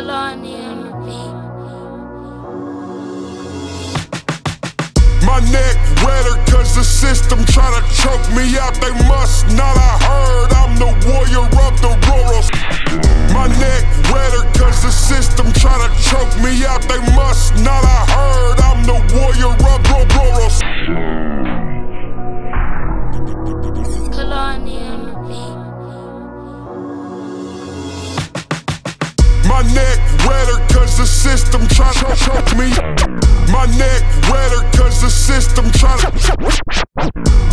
Beat. My neck wetter cause the system try to choke me out. They must not have heard I'm the warrior of the rural. My neck wetter cause the system try to choke me out. They must not have system try to choke me. My neck wetter cause the system try to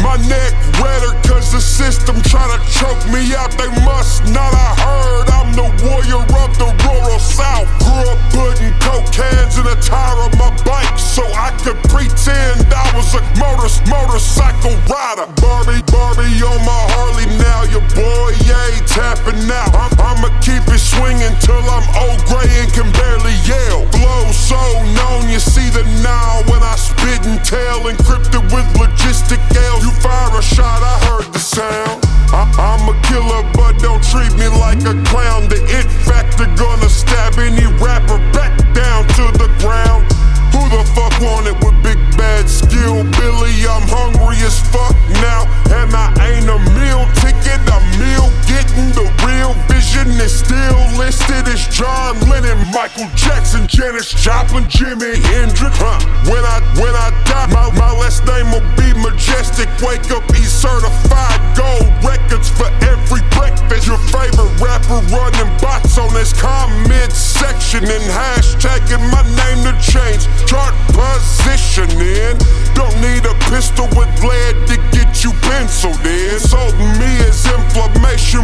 My neck wetter cause the system try to choke me out. They must not have heard I'm the warrior of the rural south. Grew up putting coke cans in the tire of my bike so I could pretend I was a motor motorcycle rider. Barbie, Barbie on my Harley now. Your boy ain't tapping out. I'm, I'ma keep it swinging till I'm old gray and can barely yell. Factor gonna stab any rapper back down to the ground. Who the fuck want it with big bad skill? Billy, I'm hungry as fuck now, and I ain't a meal ticket. I'm meal getting the real vision is still listed as John Lennon, Michael Jackson, Janis Joplin, Jimi Hendrix. Huh. When I when I die, my, my last name will be majestic. Wake up, eat certified gold records for every breakfast. Your favorite rapper running bots on his comment section and hashtagging my name to change chart positioning. Don't need a pistol with lead to get you penciled in. Sold me as inflammation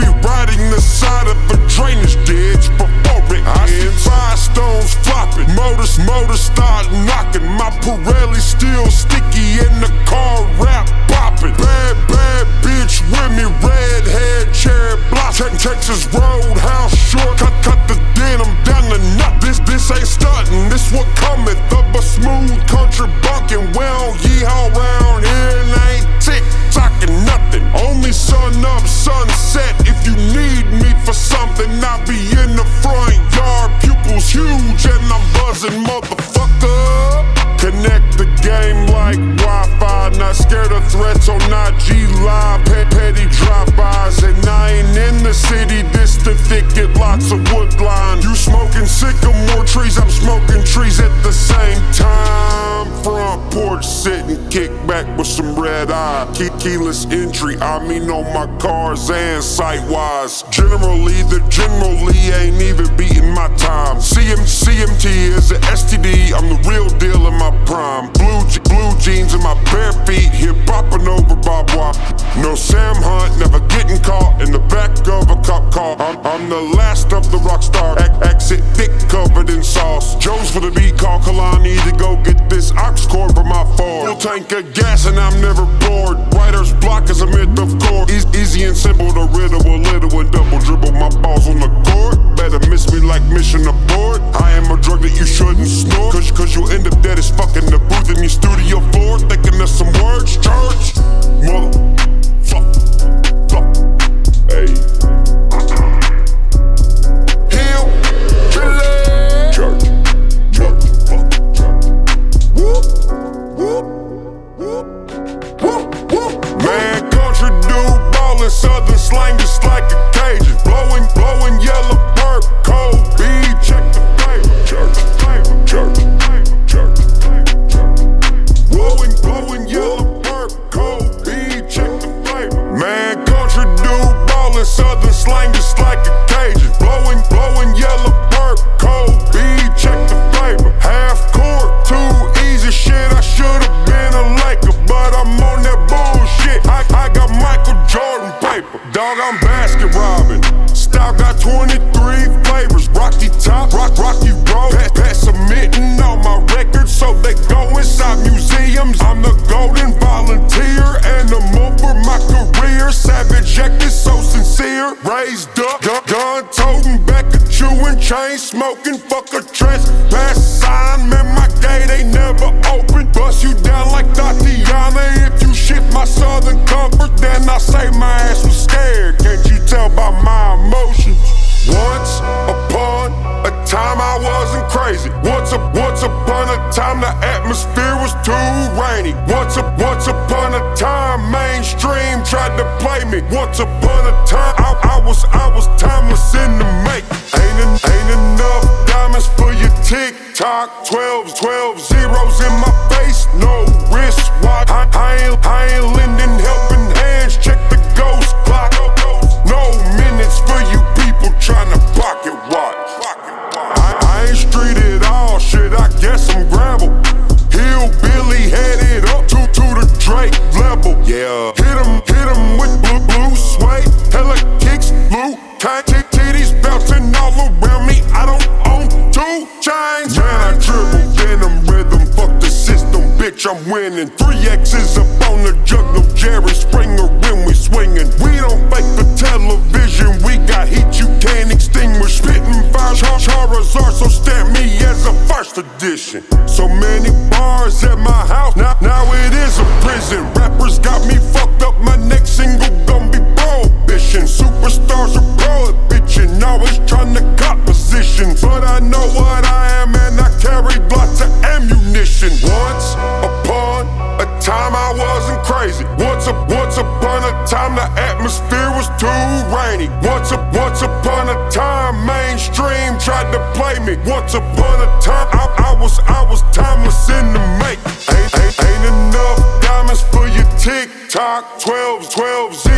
be riding the side of a drainage ditch before it ends. Five stones flopping, motors, motors start knocking. My Pirelli still sticky in the car rap bopping. Bad, bad bitch with me, red hair, cherry blossom. Texas Roadhouse back with some red eye. Key keyless entry, I mean on my cars and sight wise. Generally, the generally ain't even beating my time. CM, CMT is an STD, I'm the real deal in my prime. Blue, blue jeans and my bare feet, here bopping car. I'm, I'm the last of the rock star. Ac- exit thick, covered in sauce. Jones for the beat, call Kalani to go get this ox cord for my Ford. Full tank of gas and I'm never bored. Writer's block is a myth of course. Eas- easy and simple to riddle a little and double dribble my balls on the court. Better miss me like mission abort. I am a drug that you shouldn't snort. Cause, cause you'll end up dead as fuck in the booth in your studio floor. Crazy. Once, up, once upon a time the atmosphere was too rainy. Once, once upon a time mainstream tried to play me. Once upon a time I, I was I was timeless in the make. Ain't ain't enough diamonds for your tick tock. 12, 12 zeros in my face, no titties bouncing all around me. I don't own two chains. Man, I dribble venom rhythm. Fuck the system, bitch. I'm winning. Three X's up on the jug. No Jerry Springer when we swinging. We don't fake the television. We got heat you can't extinguish. Spitting fire, char- Charizard. So stamp me as a first edition. So many bars at my house. Now, now it Superstars are prohibition. Always trying to cop position. But I know what I am and I carry lots of ammunition. Once upon a time I wasn't crazy. Once, up, once upon a time the atmosphere was too rainy. Once, up, once upon a time mainstream tried to play me. Once upon a time I, I was I was timeless in the make. Ain't, ain't, ain't enough diamonds for your tick tock. 12, 12